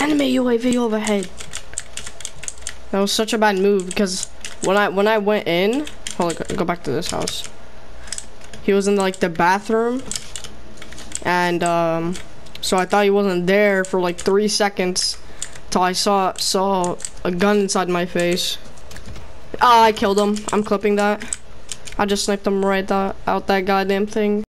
Enemy UAV overhead. That was such a bad move because when I when I went in, hold on, go back to this house. He was in like the bathroom, and um, so I thought he wasn't there for like three seconds, till I saw saw a gun inside my face. Ah, I killed him. I'm clipping that. I just sniped him right out that goddamn thing.